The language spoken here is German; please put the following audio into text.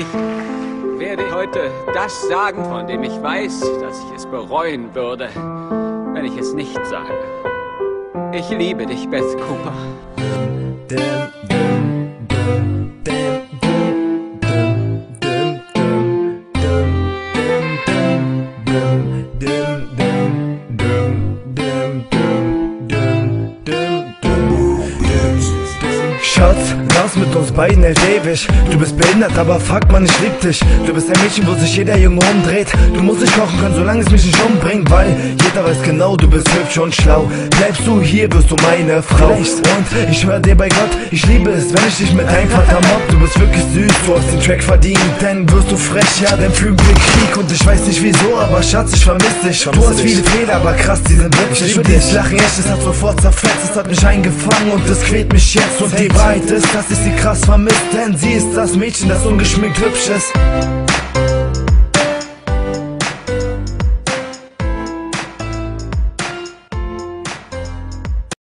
Ich werde heute das sagen, von dem ich weiß, dass ich es bereuen würde, wenn ich es nicht sage. Ich liebe dich, Beth Cooper. Schatz, raus mit uns beiden hält ewig Du bist behindert, aber fuck man, ich lieb dich. Du bist ein Mädchen, wo sich jeder Junge umdreht. Du musst nicht kochen können, solange es mich nicht umbringt Weil jeder weiß genau, du bist hübsch und schlau. Bleibst du hier, wirst du meine Frau. Und ich schwör dir bei Gott, ich liebe es, wenn ich dich mit deinem Vater mob. Du bist wirklich süß, du hast den Track verdient Denn wirst du frech, ja, dein Flügel Krieg. Und ich weiß nicht wieso, aber Schatz, ich vermiss dich. Du hast viele Fehler, aber krass, die sind witzig Ich liebe dich, lachen echt, es hat sofort zerfetzt Es hat mich eingefangen und es quält mich jetzt. Und die Wahrheit ist, dass ich sie krass vermisst Denn sie ist das Mädchen, das ungeschminkt hübsch ist